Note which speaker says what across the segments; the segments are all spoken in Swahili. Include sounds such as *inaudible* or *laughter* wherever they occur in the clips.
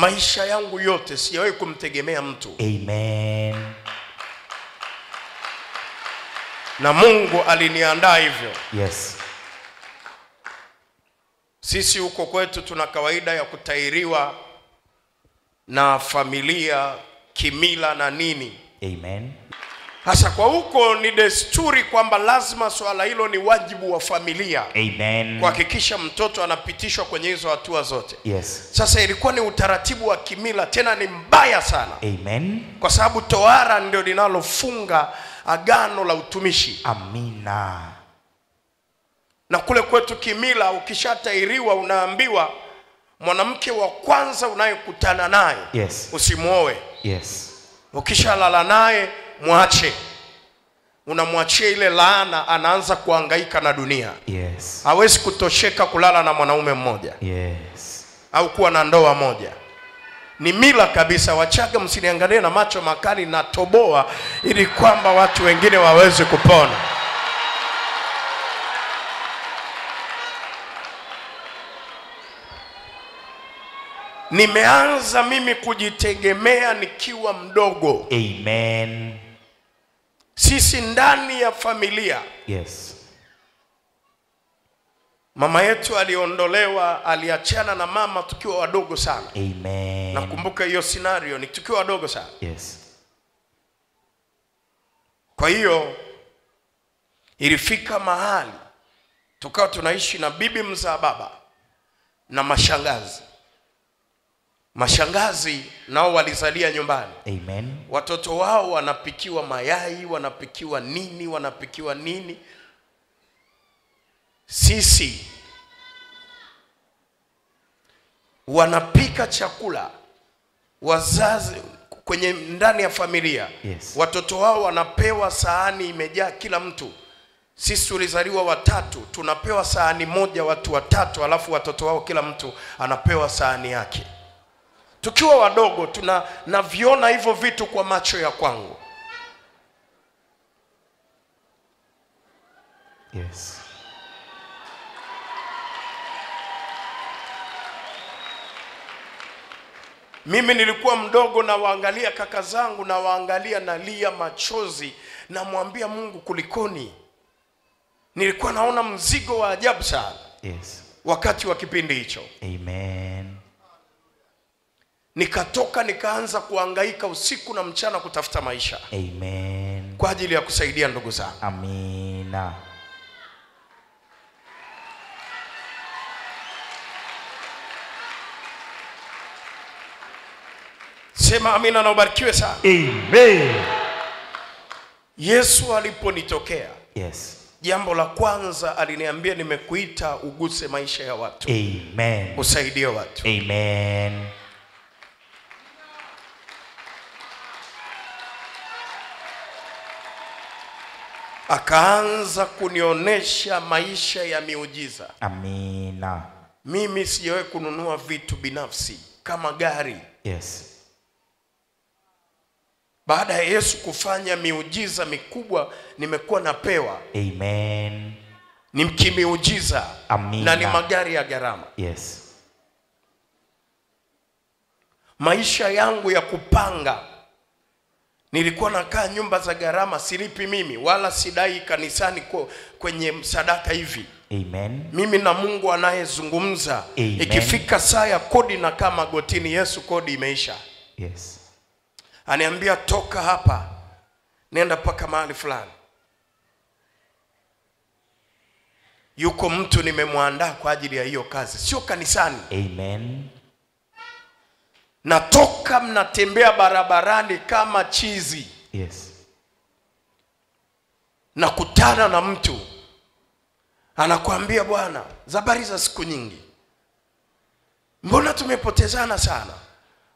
Speaker 1: maisha yangu yote sijawahi kumtegemea mtu
Speaker 2: Amen.
Speaker 1: na mungu aliniandaa hivyo
Speaker 2: Yes.
Speaker 1: sisi huko kwetu tuna kawaida ya kutairiwa na familia kimila na nini
Speaker 2: Amen.
Speaker 1: Hasa kwa huko ni desturi kwamba lazima swala hilo ni wajibu wa familia
Speaker 2: Amen.
Speaker 1: kuhakikisha mtoto anapitishwa kwenye hizo hatua zote
Speaker 2: Yes.
Speaker 1: sasa ilikuwa ni utaratibu wa kimila tena ni mbaya sana
Speaker 2: Amen.
Speaker 1: kwa sababu tohara ndio linalofunga agano la utumishi
Speaker 2: Amina.
Speaker 1: na kule kwetu kimila ukishatairiwa unaambiwa mwanamke wa kwanza unayekutana naye
Speaker 2: Yes.
Speaker 1: usimwoe
Speaker 2: Yes.
Speaker 1: ukishalala naye mwache. Unamwachia ile laana anaanza kuangaika na dunia.
Speaker 2: Yes.
Speaker 1: hawezi kutosheka kulala na mwanaume mmoja.
Speaker 2: Yes.
Speaker 1: au kuwa na ndoa moja. Ni mila kabisa. Wachaga msiniangalie na macho makali na toboa ili kwamba watu wengine waweze kupona. Nimeanza mimi kujitegemea nikiwa mdogo.
Speaker 2: Amen.
Speaker 1: Sisi ndani ya familia
Speaker 2: Yes.
Speaker 1: mama yetu aliondolewa aliachana na mama tukiwa wadogo sana
Speaker 2: Amen.
Speaker 1: nakumbuka hiyo scenario ni tukiwa wadogo sana
Speaker 2: Yes.
Speaker 1: kwa hiyo ilifika mahali tukawa tunaishi na bibi mzaa baba na mashangazi mashangazi nao walizalia nyumbani.
Speaker 2: Amen.
Speaker 1: watoto wao wanapikiwa mayai wanapikiwa nini wanapikiwa nini. Sisi wanapika chakula wazazi kwenye ndani ya familia.
Speaker 2: Yes.
Speaker 1: watoto wao wanapewa sahani imejaa kila mtu. Sisi tulizaliwa watatu tunapewa sahani moja watu watatu alafu watoto wao kila mtu anapewa sahani yake tukiwa wadogo tuna naviona hivyo vitu kwa macho ya kwangu
Speaker 2: Yes.
Speaker 1: mimi nilikuwa mdogo nawaangalia kaka zangu nawaangalia nalia machozi namwambia mungu kulikoni nilikuwa naona mzigo wa ajabu sana
Speaker 2: Yes.
Speaker 1: wakati wa kipindi hicho
Speaker 2: Amen.
Speaker 1: Nikatoka nikaanza kuangaika usiku na mchana kutafuta maisha
Speaker 2: Amen.
Speaker 1: kwa ajili ya kusaidia ndugu zangu
Speaker 2: Amina.
Speaker 1: sema amina na ubarikiwe sana
Speaker 2: Amen.
Speaker 1: yesu aliponitokea
Speaker 2: Yes.
Speaker 1: jambo la kwanza aliniambia nimekuita uguse maisha ya watu
Speaker 2: Amen.
Speaker 1: usaidie watu
Speaker 2: Amen.
Speaker 1: Akaanza kunionyesha maisha ya miujiza
Speaker 2: Amina.
Speaker 1: mimi sijawahi kununua vitu binafsi kama gari
Speaker 2: Yes.
Speaker 1: baada ya yesu kufanya miujiza mikubwa nimekuwa napewa
Speaker 2: Amen.
Speaker 1: ni kimiujiza
Speaker 2: Amina.
Speaker 1: na ni magari ya gharama
Speaker 2: Yes.
Speaker 1: maisha yangu ya kupanga nilikuwa nakaa nyumba za gharama silipi mimi wala sidai kanisani kwa, kwenye sadaka hivi.
Speaker 2: Amen.
Speaker 1: mimi na mungu anayezungumza. Ikifika saa ya kodi na kama magotini yesu kodi imeisha.
Speaker 2: Yes.
Speaker 1: aniambia toka hapa nenda mpaka mahali fulani. Yuko mtu nimemwandaa kwa ajili ya hiyo kazi. Sio kanisani.
Speaker 2: Amen.
Speaker 1: Natoka mnatembea barabarani kama chizi.
Speaker 2: Yes.
Speaker 1: nakutana na mtu. Anakuambia bwana zabari za siku nyingi. Mbona tumepotezana sana?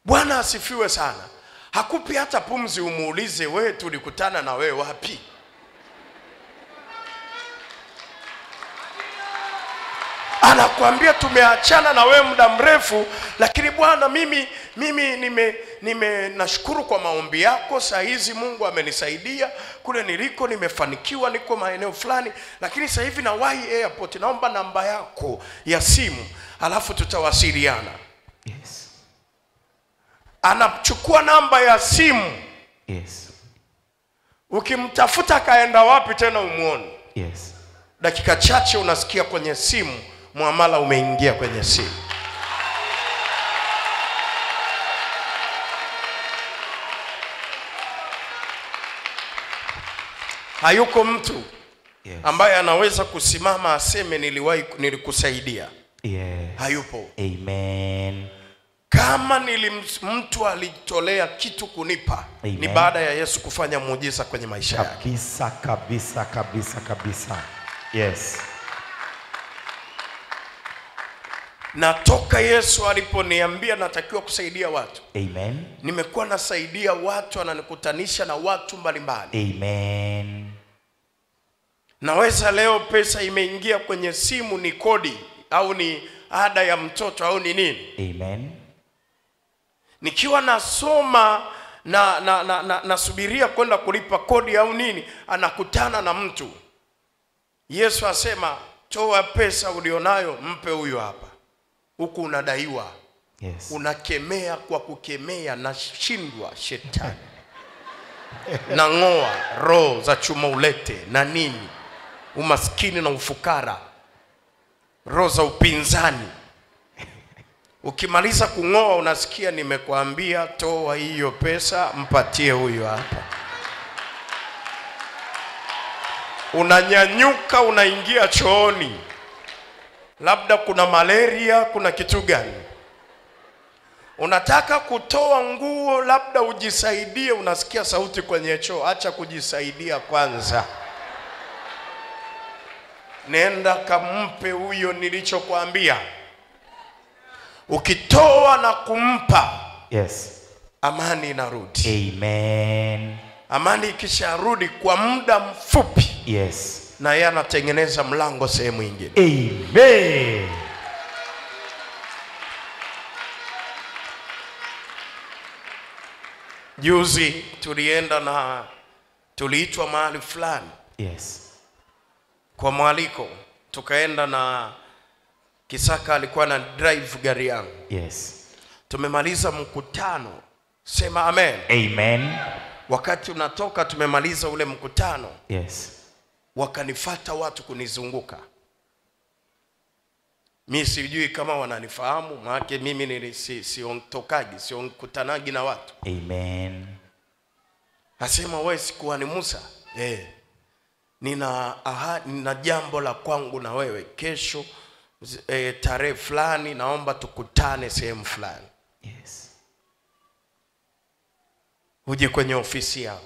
Speaker 1: Bwana asifiwe sana. Hakupi hata pumzi umuulize wewe tulikutana na wewe wapi anakuambia tumeachana na wewe muda mrefu lakini bwana mimi mimi nime nime nashukuru kwa maombi yako. Saa hizi mungu amenisaidia. Kule niliko nimefanikiwa niko maeneo fulani lakini sasa hivi nawahi airport. Naomba namba yako ya simu alafu tutawasiliana.
Speaker 2: Yes.
Speaker 1: anachukua namba ya simu.
Speaker 2: Yes.
Speaker 1: ukimtafuta kaenda wapi tena umuone
Speaker 2: Yes.
Speaker 1: dakika chache unasikia kwenye simu mwamala umeingia kwenye simu hayuko mtu
Speaker 2: Yes.
Speaker 1: ambaye anaweza kusimama aseme niliwahi nilikusaidia
Speaker 2: Yes.
Speaker 1: hayupo
Speaker 2: Amen.
Speaker 1: kama nili mtu alitolea kitu kunipa
Speaker 2: Amen.
Speaker 1: ni baada ya yesu kufanya muujiza kwenye maisha yake
Speaker 2: Kabisa, kabisa, kabisa, kabisa. Yes.
Speaker 1: Na toka yesu aliponiambia natakiwa kusaidia watu
Speaker 2: Amen.
Speaker 1: nimekuwa nasaidia watu ananikutanisha na watu mbalimbali
Speaker 2: Amen.
Speaker 1: naweza leo pesa imeingia kwenye simu ni kodi au ni ada ya mtoto au ni nini
Speaker 2: Amen.
Speaker 1: nikiwa nasoma na na, na, na nasubiria kwenda kulipa kodi au nini anakutana na mtu yesu asema toa pesa ulionayo mpe huyo hapa huku unadaiwa.
Speaker 2: Yes.
Speaker 1: unakemea kwa kukemea na shindwa shetani. Na ng'oa roho za chuma ulete na nini? Umaskini na ufukara. Roho za upinzani. Ukimaliza kung'oa unasikia nimekwambia toa hiyo pesa mpatie huyo hapa. Unanyanyuka unaingia chooni labda kuna malaria kuna kitu gani unataka kutoa nguo labda ujisaidie unasikia sauti kwenye choo acha kujisaidia kwanza nenda kampe huyo nilichokwambia ukitoa na kumpa
Speaker 2: Yes.
Speaker 1: amani inarudi
Speaker 2: Amen.
Speaker 1: amani ikisharudi kwa muda mfupi
Speaker 2: Yes.
Speaker 1: Na yeye anatengeneza mlango sehemu ingine
Speaker 2: Amen.
Speaker 1: juzi tulienda na tuliitwa mahali fulani
Speaker 2: Yes.
Speaker 1: kwa mwaliko tukaenda na kisaka alikuwa na drive gari yangu
Speaker 2: Yes.
Speaker 1: tumemaliza mkutano sema amen
Speaker 2: Amen.
Speaker 1: wakati unatoka tumemaliza ule mkutano
Speaker 2: Yes.
Speaker 1: Wakanifata watu kunizunguka. Mi sijui kama wananifahamu maake mimi nili- si- sionkutanagi na watu.
Speaker 2: Amen.
Speaker 1: asema we sikuhani musa. Eh, nina, aha, nina jambo la kwangu na wewe. Kesho eh, tarehe fulani naomba tukutane sehemu fulani.
Speaker 2: Yes.
Speaker 1: uje kwenye ofisi yao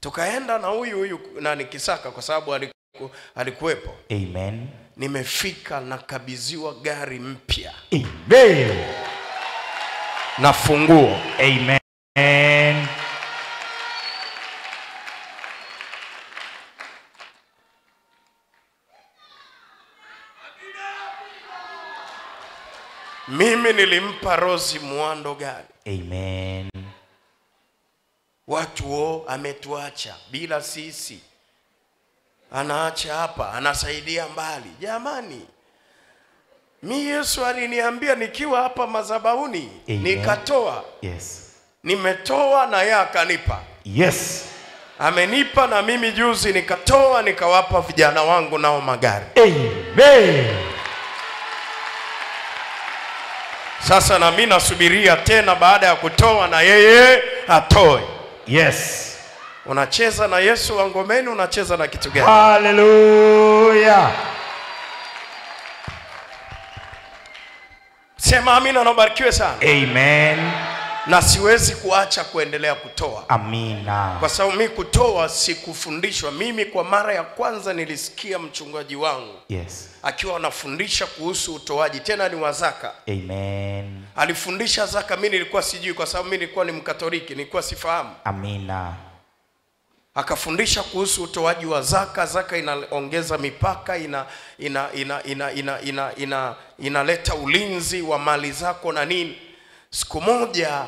Speaker 1: tukaenda na huyu huyu nani kisaka kwa sababu aliku, alikuwepo
Speaker 2: Amen.
Speaker 1: nimefika nakabidhiwa gari mpya
Speaker 2: Amen.
Speaker 1: na funguo
Speaker 2: Amen.
Speaker 1: mimi nilimpa rosi mwando gari
Speaker 2: Amen.
Speaker 1: Watu o ametuacha bila sisi. Anaacha hapa anasaidia mbali. Jamani mi yesu aliniambia nikiwa hapa madhabahuni nikatoa.
Speaker 2: Yes.
Speaker 1: nimetoa na yeye akanipa.
Speaker 2: Yes.
Speaker 1: amenipa na mimi juzi nikatoa nikawapa vijana wangu nao magari.
Speaker 2: Amen.
Speaker 1: sasa na mimi nasubiria tena baada ya kutoa na yeye atoe
Speaker 2: Yes.
Speaker 1: unacheza na yesu wa ngomeni unacheza na kitu gani
Speaker 2: Hallelujah.
Speaker 1: sema amina na nabarikiwe sana
Speaker 2: Amen
Speaker 1: na siwezi kuacha kuendelea kutoa.
Speaker 2: Amina.
Speaker 1: Kwa sababu mi kutoa sikufundishwa. Mimi kwa mara ya kwanza nilisikia mchungaji wangu
Speaker 2: yes,
Speaker 1: akiwa anafundisha kuhusu utoaji, tena ni wazaka.
Speaker 2: Amen.
Speaker 1: Alifundisha zaka, mi nilikuwa sijui, kwa sababu mi nilikuwa ni Mkatoliki, nilikuwa sifahamu.
Speaker 2: Amina.
Speaker 1: Akafundisha kuhusu utoaji wa zaka. Zaka inaongeza mipaka, ina ina ina ina ina ina inaleta ina ulinzi wa mali zako na nini siku moja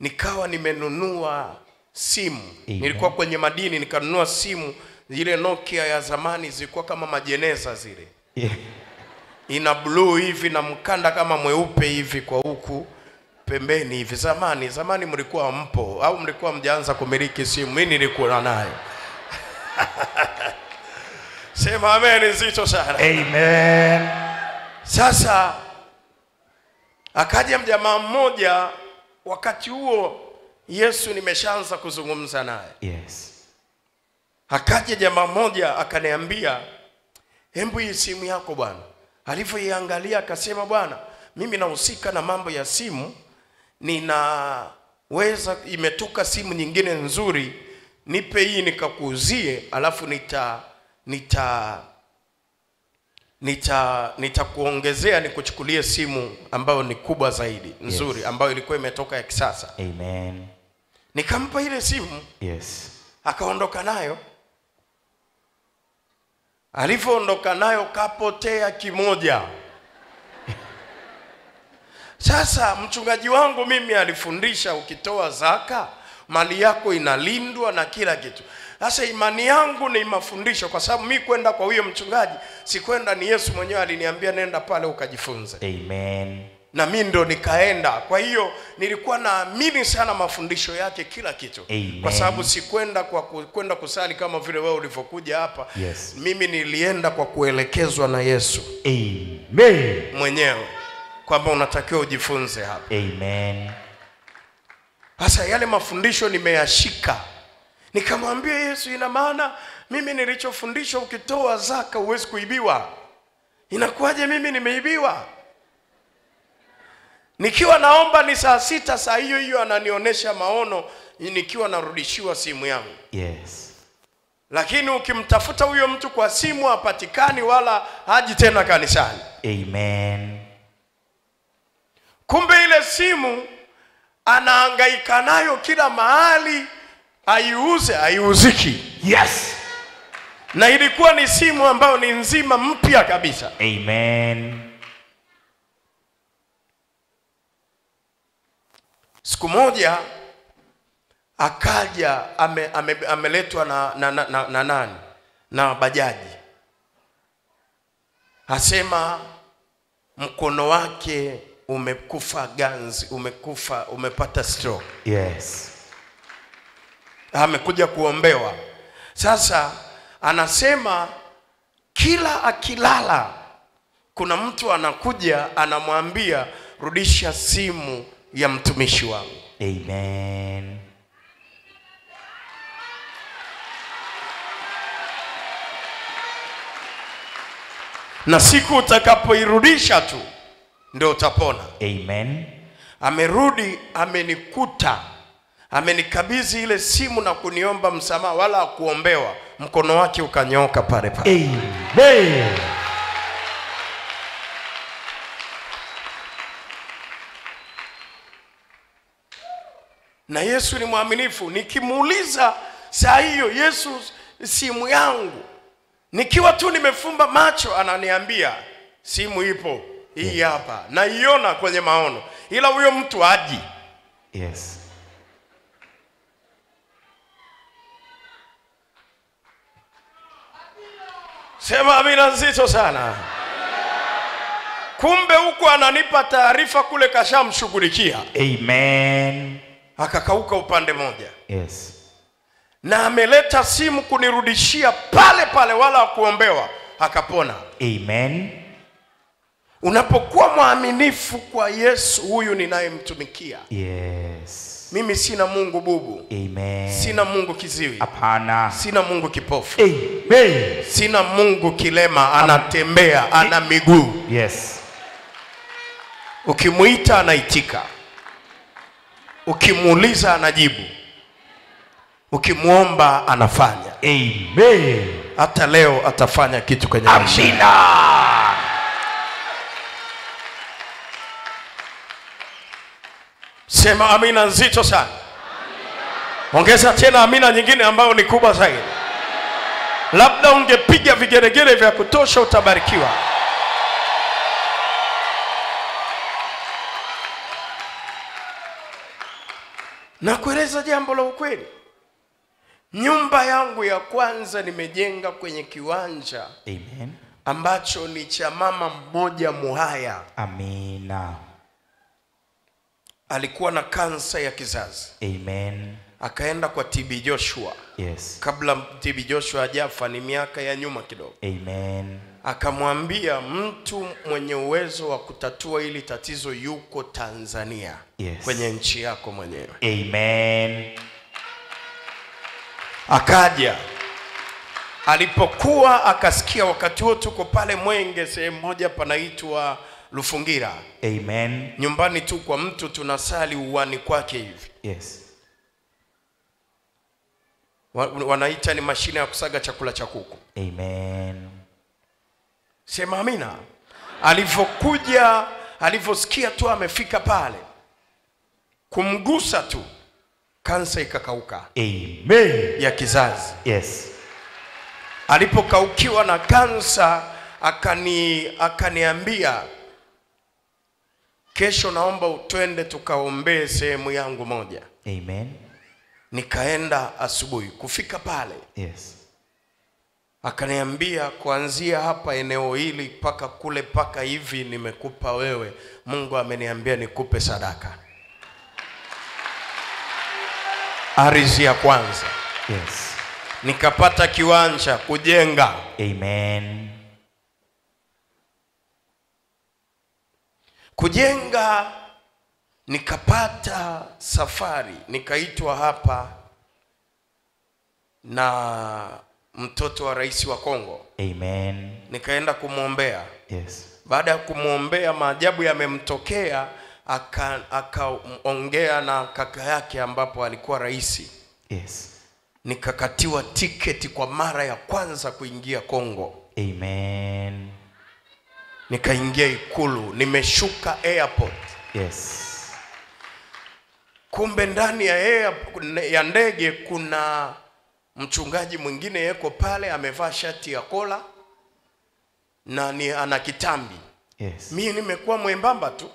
Speaker 1: nikawa nimenunua simu
Speaker 2: Amen.
Speaker 1: nilikuwa kwenye madini nikanunua simu ile nokia ya zamani zilikuwa kama majeneza zile
Speaker 2: Yeah.
Speaker 1: ina bluu hivi na mkanda kama mweupe hivi kwa huku pembeni hivi. Zamani zamani mlikuwa mpo au mlikuwa mjaanza kumiliki simu? Mimi nilikuwa nayo. *laughs* Sema amen nzito sana.
Speaker 2: Amen.
Speaker 1: Sasa akaja mjamaa mmoja, wakati huo Yesu nimeshaanza kuzungumza naye.
Speaker 2: Yes.
Speaker 1: Akaja jamaa mmoja akaniambia, hebu hii simu yako bwana. Alivyoiangalia akasema, bwana, mimi nahusika na mambo ya simu, ninaweza, imetoka simu nyingine nzuri, nipe hii nikakuuzie, alafu nita nita nita nitakuongezea nikuchukulie simu ambayo ni kubwa zaidi nzuri,
Speaker 2: Yes.
Speaker 1: ambayo ilikuwa imetoka ya kisasa.
Speaker 2: Amen.
Speaker 1: Nikampa ile simu
Speaker 2: Yes.
Speaker 1: akaondoka nayo. Alivyoondoka nayo kapotea kimoja. Sasa mchungaji wangu mimi alifundisha, ukitoa zaka mali yako inalindwa na kila kitu. Sasa imani yangu ni mafundisho, kwa sababu mi kwenda kwa huyo mchungaji sikwenda, ni Yesu mwenyewe aliniambia nenda pale ukajifunze
Speaker 2: Amen.
Speaker 1: na mi ndo nikaenda. Kwa hiyo nilikuwa naamini sana mafundisho yake kila kitu,
Speaker 2: Amen.
Speaker 1: kwa sababu sikwenda kwa kwenda kusali kama vile wewe ulivyokuja hapa.
Speaker 2: Yes.
Speaker 1: Mimi nilienda kwa kuelekezwa na Yesu
Speaker 2: Amen.
Speaker 1: mwenyewe kwamba unatakiwa ujifunze hapa.
Speaker 2: Amen.
Speaker 1: Sasa yale mafundisho nimeyashika, nikamwambia Yesu, ina maana mimi nilichofundishwa, ukitoa zaka huwezi kuibiwa. Inakuwaje mimi nimeibiwa? Nikiwa naomba ni saa sita, saa hiyo hiyo ananionyesha maono, nikiwa narudishiwa simu yangu.
Speaker 2: Yes.
Speaker 1: Lakini ukimtafuta huyo mtu kwa simu hapatikani, wala haji tena kanisani.
Speaker 2: Amen.
Speaker 1: Kumbe ile simu anahangaika nayo kila mahali, aiuze aiuziki.
Speaker 2: Yes.
Speaker 1: na ilikuwa ni simu ambayo ni nzima mpya kabisa.
Speaker 2: Amen.
Speaker 1: Siku moja akaja ame, ame, ameletwa na, na, na, na, na nani na bajaji, asema mkono wake umekufa ganzi, umekufa umepata stroke.
Speaker 2: Yes.
Speaker 1: Amekuja kuombewa. Sasa anasema kila akilala, kuna mtu anakuja anamwambia, rudisha simu ya mtumishi wangu.
Speaker 2: Amen.
Speaker 1: Na siku utakapoirudisha tu ndio utapona.
Speaker 2: Amen.
Speaker 1: Amerudi, amenikuta, amenikabidhi ile simu na kuniomba msamaha, wala kuombewa mkono wake ukanyooka pale pale.
Speaker 2: Amen.
Speaker 1: na Yesu ni mwaminifu. Nikimuuliza saa hiyo, Yesu, simu yangu, nikiwa tu nimefumba macho, ananiambia simu ipo hii hapa, naiona kwenye maono, ila huyo mtu aji.
Speaker 2: Yes.
Speaker 1: Sema amina nzito sana. Kumbe huku ananipa taarifa, kule kashamshughulikia,
Speaker 2: Amen.
Speaker 1: akakauka upande moja,
Speaker 2: Yes.
Speaker 1: na ameleta simu kunirudishia pale pale, wala kuombewa, akapona.
Speaker 2: Amen.
Speaker 1: Unapokuwa mwaminifu kwa Yesu huyu ninayemtumikia,
Speaker 2: Yes.
Speaker 1: Mimi sina Mungu bubu,
Speaker 2: Amen.
Speaker 1: sina Mungu kiziwi,
Speaker 2: Apana.
Speaker 1: sina Mungu kipofu,
Speaker 2: Amen.
Speaker 1: sina Mungu kilema, anatembea, ana miguu.
Speaker 2: Yes.
Speaker 1: Ukimwita anaitika, ukimuuliza anajibu, ukimwomba anafanya.
Speaker 2: Amen.
Speaker 1: Hata leo atafanya kitu kwenye maisha. Sema amina nzito sana. Ongeza tena amina nyingine ambayo ni kubwa zaidi. Labda ungepiga vigeregere vya kutosha, utabarikiwa. Na kueleza jambo la ukweli, nyumba yangu ya kwanza nimejenga kwenye kiwanja
Speaker 2: Amen.
Speaker 1: ambacho ni cha mama mmoja Muhaya.
Speaker 2: Amina.
Speaker 1: Alikuwa na kansa ya kizazi
Speaker 2: Amen.
Speaker 1: akaenda kwa TB Joshua
Speaker 2: Yes.
Speaker 1: kabla TB Joshua hajafa ni miaka ya nyuma kidogo
Speaker 2: Amen.
Speaker 1: akamwambia mtu mwenye uwezo wa kutatua hili tatizo yuko Tanzania
Speaker 2: Yes.
Speaker 1: kwenye nchi yako mwenyewe
Speaker 2: Amen.
Speaker 1: akaja alipokuwa akasikia wakati huo tuko pale Mwenge sehemu moja panaitwa Lufungira
Speaker 2: Amen.
Speaker 1: nyumbani tu kwa mtu tunasali uwani kwake hivi
Speaker 2: Yes.
Speaker 1: Wanaita ni mashine ya kusaga chakula cha kuku
Speaker 2: Amen.
Speaker 1: sema amina alivyokuja alivyosikia tu amefika pale kumgusa tu kansa ikakauka
Speaker 2: Amen.
Speaker 1: ya kizazi
Speaker 2: Yes.
Speaker 1: alipokaukiwa na kansa akani akaniambia kesho naomba utwende tukaombee sehemu yangu moja
Speaker 2: Amen.
Speaker 1: nikaenda asubuhi kufika pale
Speaker 2: Yes.
Speaker 1: akaniambia kuanzia hapa eneo hili mpaka kule mpaka hivi nimekupa wewe mungu ameniambia nikupe sadaka ardhi ya kwanza
Speaker 2: Yes.
Speaker 1: nikapata kiwanja kujenga
Speaker 2: Amen.
Speaker 1: Kujenga nikapata safari nikaitwa hapa na mtoto wa rais wa kongo
Speaker 2: Amen.
Speaker 1: nikaenda kumwombea
Speaker 2: Yes.
Speaker 1: baada ya kumwombea maajabu yamemtokea akaongea aka- na kaka yake ambapo alikuwa rais
Speaker 2: Yes.
Speaker 1: nikakatiwa tiketi kwa mara ya kwanza kuingia kongo
Speaker 2: Amen.
Speaker 1: Nikaingia ikulu nimeshuka airport
Speaker 2: Yes.
Speaker 1: kumbe ndani ya, air, ya ndege kuna mchungaji mwingine yeko pale amevaa shati ya kola na ni ana kitambi
Speaker 2: Yes.
Speaker 1: mimi nimekuwa mwembamba tu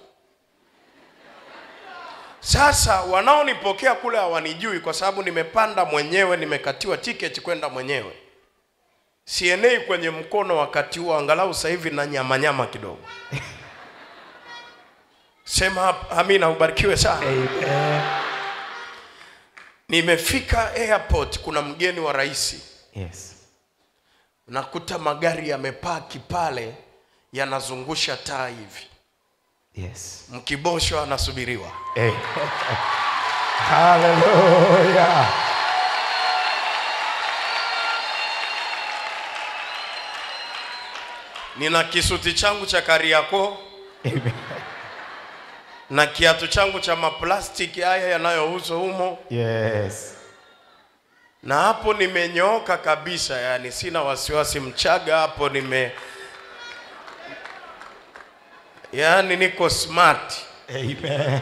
Speaker 1: sasa wanaonipokea kule hawanijui kwa sababu nimepanda mwenyewe nimekatiwa tiketi kwenda mwenyewe sienei kwenye mkono wakati huo angalau sasa hivi na nyama nyama kidogo sema amina ubarikiwe sana
Speaker 2: Amen.
Speaker 1: nimefika airport kuna mgeni wa rais
Speaker 2: Yes.
Speaker 1: nakuta magari yamepaki pale yanazungusha taa hivi
Speaker 2: Yes.
Speaker 1: mkibosho anasubiriwa
Speaker 2: Hey. *laughs* Hallelujah.
Speaker 1: Nina kisuti changu cha kariako na kiatu changu cha maplastiki haya yanayouzwa humo.
Speaker 2: Yes.
Speaker 1: na hapo nimenyooka kabisa yani sina wasiwasi mchaga hapo nime yani niko smart.
Speaker 2: Amen.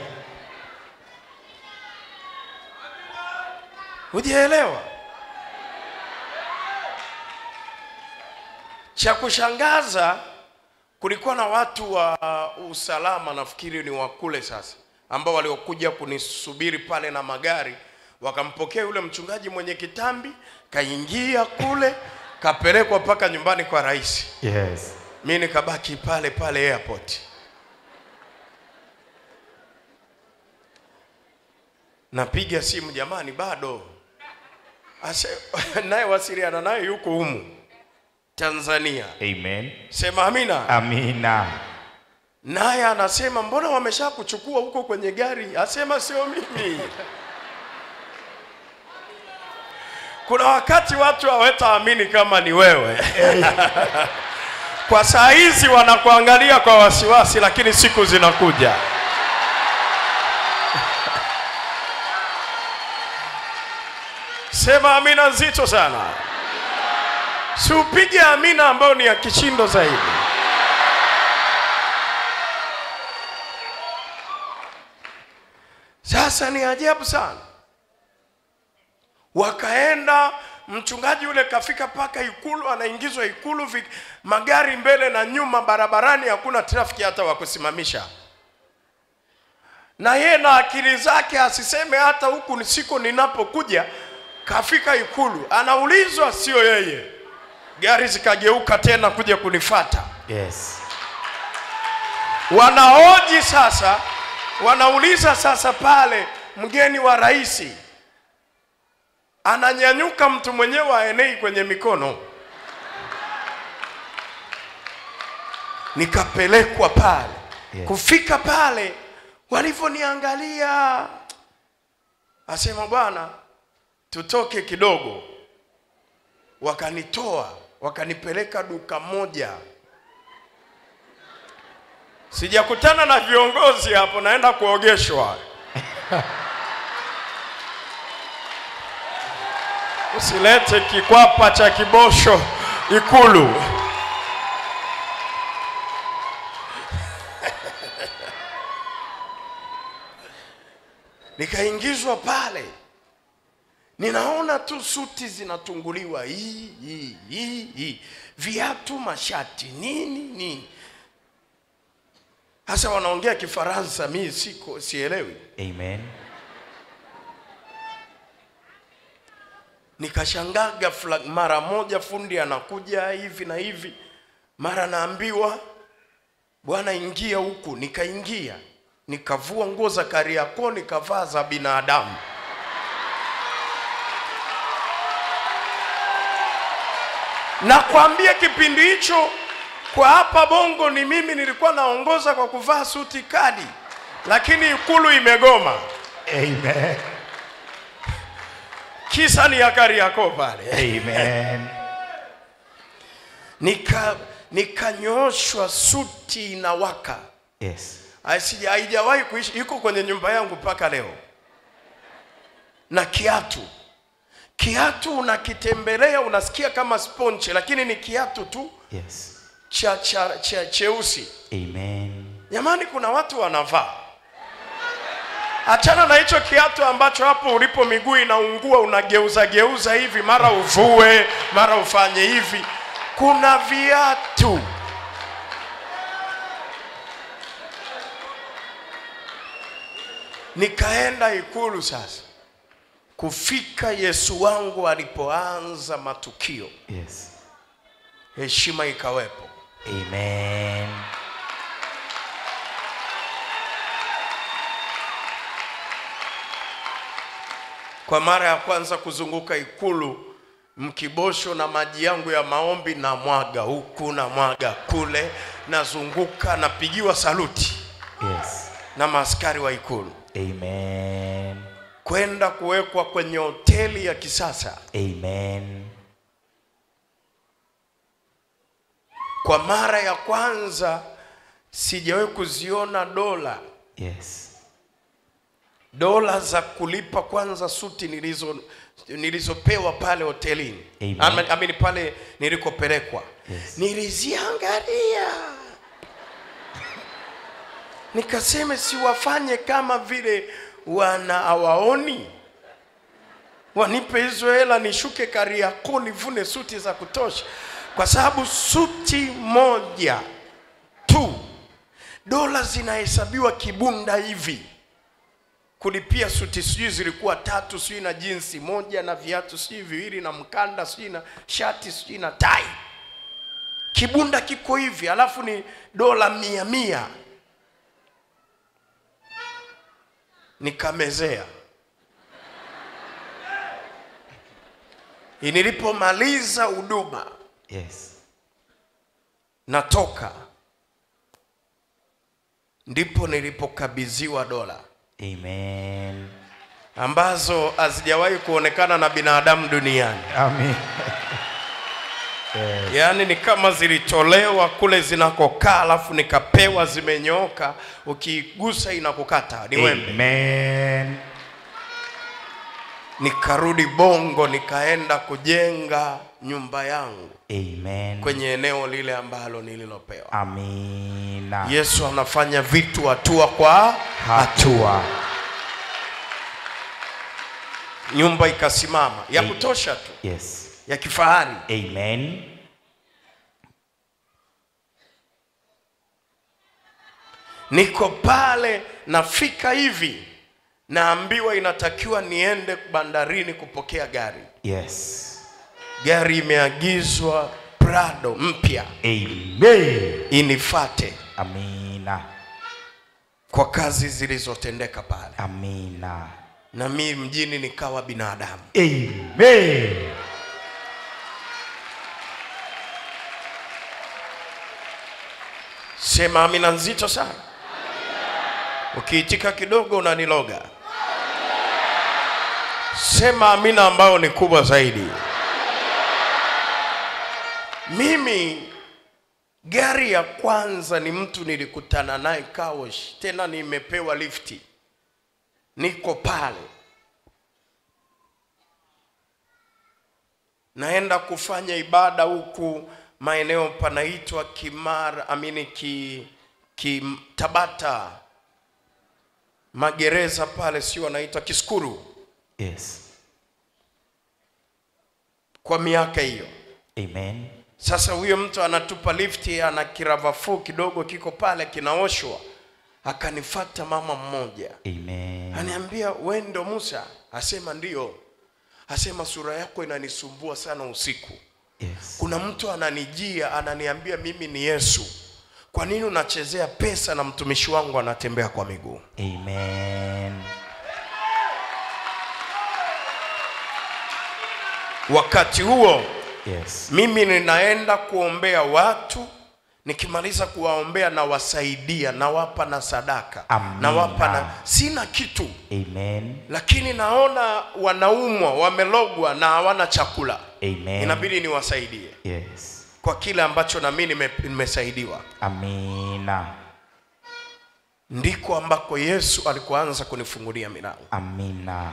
Speaker 1: hujaelewa cha kushangaza kulikuwa na watu wa usalama nafikiri ni wa kule sasa ambao waliokuja kunisubiri pale na magari wakampokea yule mchungaji mwenye kitambi kaingia kule kapelekwa mpaka nyumbani kwa rais.
Speaker 2: Yes.
Speaker 1: mi nikabaki pale pale airport. Napiga simu jamani bado. *laughs* Naye wasiliana naye yuko humu tanzania.
Speaker 2: Amen.
Speaker 1: sema amina.
Speaker 2: Amina.
Speaker 1: naye anasema mbona wamesha kuchukua huko kwenye gari? Asema sio mimi. Kuna wakati watu hawataamini kama ni wewe. Kwa saa hizi wanakuangalia kwa wasiwasi lakini siku zinakuja. Sema amina nzito sana si upige amina ambayo ni ya kishindo zaidi Sasa ni ajabu sana. Wakaenda, mchungaji yule kafika paka Ikulu, anaingizwa Ikulu, vik, magari mbele na nyuma, barabarani hakuna trafiki hata wa kusimamisha, na yeye na akili zake asiseme hata huku siko ninapokuja. Kafika Ikulu, anaulizwa, sio yeye. Gari zikageuka tena kuja kunifata
Speaker 2: Yes.
Speaker 1: Wanaoji sasa wanauliza sasa pale mgeni wa rais ananyanyuka mtu mwenyewe aenei kwenye mikono. Nikapelekwa pale.
Speaker 2: Yes.
Speaker 1: kufika pale walivyoniangalia asema bwana tutoke kidogo. Wakanitoa wakanipeleka duka moja. Sijakutana na viongozi hapo naenda kuogeshwa. *laughs* Usilete kikwapa cha kibosho ikulu. *laughs* Nikaingizwa pale ninaona tu suti zinatunguliwa hii hii hii hii. Viatu mashati nini nini. Hasa wanaongea kifaransa mi siko sielewi.
Speaker 2: Amen.
Speaker 1: nikashangaa ghafla mara moja fundi anakuja hivi na hivi. Mara naambiwa bwana ingia huku. Nikaingia. Nikavua nguo za kariakoo nikavaa za binadamu nakwambia kipindi hicho kwa hapa bongo ni mimi nilikuwa naongoza kwa kuvaa suti kadi, lakini ikulu imegoma
Speaker 2: Amen.
Speaker 1: kisa ni ya kariakoo pale
Speaker 2: Amen.
Speaker 1: nika nikanyooshwa suti inawaka
Speaker 2: Yes.
Speaker 1: Asija- haijawahi kuishi iko kwenye nyumba yangu mpaka leo na kiatu kiatu unakitembelea unasikia kama sponge lakini ni kiatu tu
Speaker 2: Yes.
Speaker 1: cha, cha, cha cheusi.
Speaker 2: Amen.
Speaker 1: jamani kuna watu wanavaa. Achana na hicho kiatu ambacho hapo ulipo miguu inaungua unageuza geuza hivi mara uvue mara ufanye hivi. Kuna viatu. Nikaenda ikulu sasa kufika yesu wangu alipoanza matukio
Speaker 2: Yes.
Speaker 1: heshima ikawepo
Speaker 2: Amen.
Speaker 1: kwa mara ya kwanza kuzunguka ikulu mkibosho na maji yangu ya maombi na mwaga huku na mwaga kule nazunguka napigiwa saluti
Speaker 2: Yes.
Speaker 1: na maaskari wa ikulu
Speaker 2: Amen.
Speaker 1: Kwenda kuwekwa kwenye hoteli ya kisasa
Speaker 2: Amen.
Speaker 1: kwa mara ya kwanza sijawahi kuziona dola
Speaker 2: Yes.
Speaker 1: dola za kulipa kwanza suti nilizo nilizopewa pale hotelini amini pale nilikopelekwa
Speaker 2: Yes.
Speaker 1: niliziangalia nikasema siwafanye kama vile wana hawaoni wanipe hizo hela nishuke Kariakoo nivune suti za kutosha, kwa sababu suti moja tu dola zinahesabiwa kibunda hivi. Kulipia suti sijui zilikuwa tatu sijui na jinsi moja na viatu sijui viwili na mkanda sijui na shati sijui na tai, kibunda kiko hivi, alafu ni dola mia mia. Nikamezea. Nilipomaliza huduma
Speaker 2: Yes.
Speaker 1: natoka, ndipo nilipokabidhiwa dola
Speaker 2: Amen.
Speaker 1: ambazo hazijawahi kuonekana na binadamu duniani.
Speaker 2: Amen. *laughs* yes.
Speaker 1: Yaani ni kama zilitolewa kule zinakokaa, alafu nikapewa zimenyoka, ukigusa inakukata, ni wembe.
Speaker 2: Amen.
Speaker 1: Nikarudi Bongo, nikaenda kujenga nyumba yangu
Speaker 2: Amen.
Speaker 1: kwenye eneo lile ambalo nililopewa.
Speaker 2: Amina.
Speaker 1: Yesu anafanya vitu hatua kwa
Speaker 2: Hatua.
Speaker 1: nyumba ikasimama ya kutosha tu
Speaker 2: Yes.
Speaker 1: Ya kifahari.
Speaker 2: Amen.
Speaker 1: Niko pale nafika hivi, naambiwa inatakiwa niende bandarini kupokea gari.
Speaker 2: Yes.
Speaker 1: Gari imeagizwa Prado mpya
Speaker 2: Amen.
Speaker 1: inifate.
Speaker 2: Amina.
Speaker 1: kwa kazi zilizotendeka pale
Speaker 2: Amina.
Speaker 1: na mimi mjini nikawa binadamu
Speaker 2: Amen.
Speaker 1: Sema amina nzito sana. Ukiitika kidogo unaniloga. Sema amina ambayo ni kubwa zaidi. Mimi gari ya kwanza ni mtu nilikutana naye Kawosh, tena nimepewa lifti. Niko pale. Naenda kufanya ibada huku maeneo panaitwa Kimara, amini ki, ki Tabata, magereza pale, sio wanaitwa Kiskuru,
Speaker 2: Yes.
Speaker 1: kwa miaka hiyo.
Speaker 2: Amen.
Speaker 1: Sasa huyo mtu anatupa lifti, ana kiravafuu kidogo kiko pale kinaoshwa, akanifata mama mmoja
Speaker 2: Amen.
Speaker 1: Aniambia wewe ndo Musa? Asema ndio. Asema sura yako inanisumbua sana usiku.
Speaker 2: Yes.
Speaker 1: Kuna mtu ananijia ananiambia mimi ni Yesu. Kwa nini unachezea pesa na mtumishi wangu anatembea kwa miguu?
Speaker 2: Amen.
Speaker 1: Wakati huo
Speaker 2: Yes.
Speaker 1: mimi ninaenda kuombea watu, nikimaliza kuwaombea nawasaidia, nawapa na sadaka,
Speaker 2: Amina.
Speaker 1: nawapa na sina kitu,
Speaker 2: Amen.
Speaker 1: lakini naona wanaumwa, wamelogwa na hawana chakula.
Speaker 2: Amen.
Speaker 1: inabidi niwasaidie
Speaker 2: Yes.
Speaker 1: kwa kile ambacho nami nime- nimesaidiwa.
Speaker 2: Amina.
Speaker 1: Ndiko ambako Yesu alikuanza kunifungulia milango.
Speaker 2: Amina.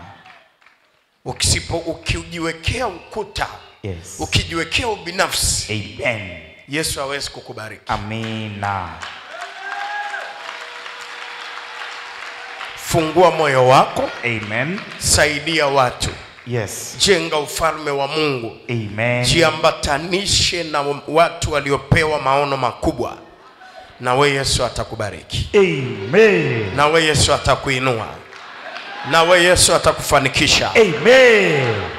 Speaker 1: Ukisipo ukijiwekea ukuta,
Speaker 2: Yes.
Speaker 1: ukijiwekea ubinafsi,
Speaker 2: Amen.
Speaker 1: Yesu awezi kukubariki.
Speaker 2: Amina.
Speaker 1: Fungua moyo wako,
Speaker 2: Amen.
Speaker 1: saidia watu,
Speaker 2: Yes.
Speaker 1: jenga ufalme wa Mungu,
Speaker 2: Amen.
Speaker 1: jiambatanishe na watu waliopewa maono makubwa, Nawe Yesu atakubariki,
Speaker 2: Amen.
Speaker 1: na we Yesu atakuinua, Nawe Yesu atakufanikisha.
Speaker 2: Amen.